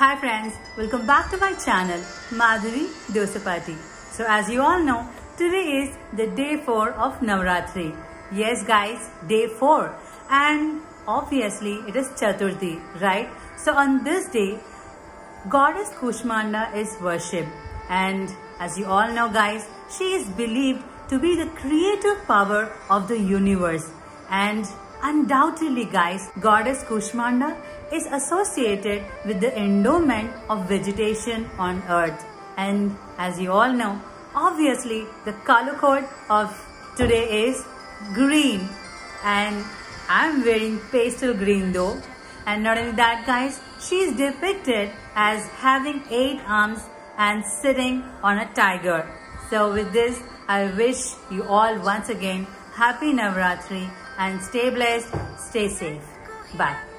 Hi friends, welcome back to my channel Madhavi Dosapati. So as you all know, today is the day 4 of Navratri. Yes guys, day 4 and obviously it is Chaturthi, right? So on this day, goddess Kushmanda is worshipped and as you all know guys, she is believed to be the creative power of the universe and undoubtedly guys, goddess Kushmanda is associated with the endowment of vegetation on earth. And as you all know, obviously the color code of today is green and I'm wearing pastel green though. And not only that guys, she is depicted as having eight arms and sitting on a tiger. So with this, I wish you all once again happy Navratri and stay blessed, stay safe. Bye.